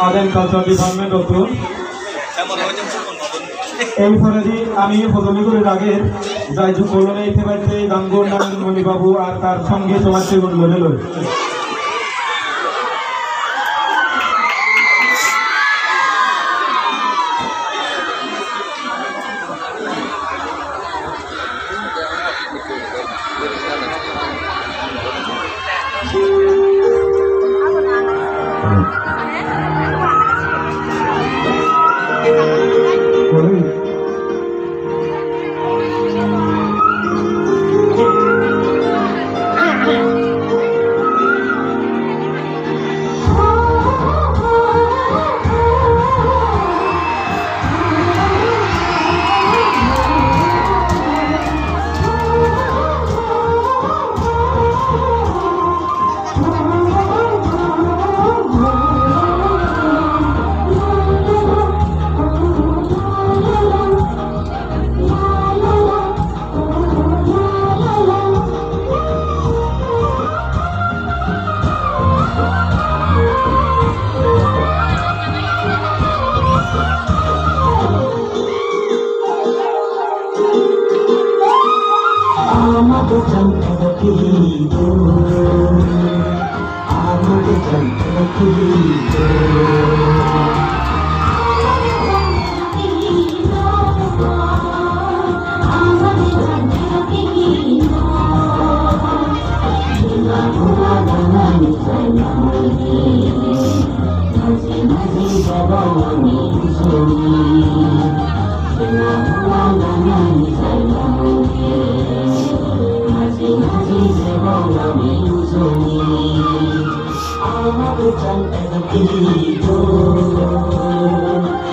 Art department নতুন এই ফলেদি আমি প্রথমে করে আগে যাই যুগ ফেবাইতে গাঙ্গুর নারায়ণ মণিবাবু আর তার সঙ্গে তোমার সেগুন বলে Amagutan to the people. Amagutan to the people. Thank you. Armageddon and the people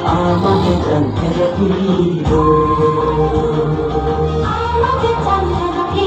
Armageddon and the people Armageddon and the people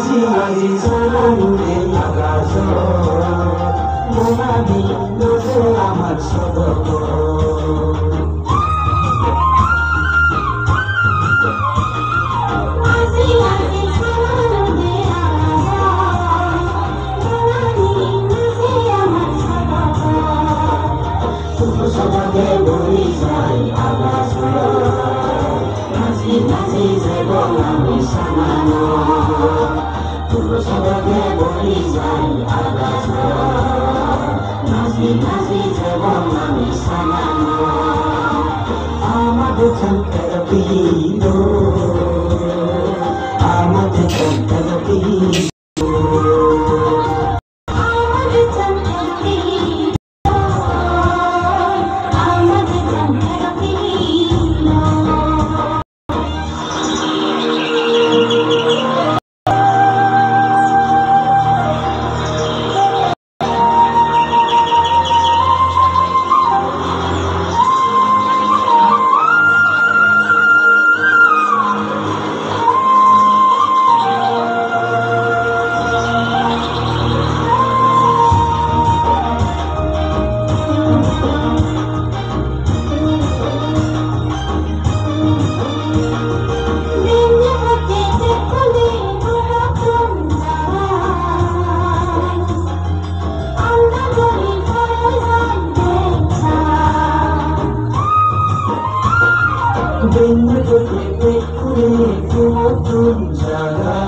আজি আজি জানানুরে লাগাছ মোনাবি আমার সদক নাচি যাব আমি সামানো তুমি সবাকে বলি যাই আগাছ নাচি নাচি যাব আমি আমাদের আমাদের নতুন জানা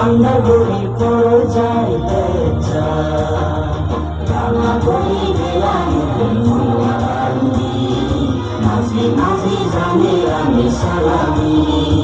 আমরা গড়ি পড়ে যাই বেচা রান্না করি বেলায় মাঝে নাচি নাচি আমি সালামি।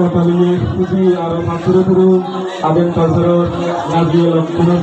কোতালিয়ে খুবই আরও কাছরে ধরুন আবেন কাছর নাজিয়ে লক্ষণে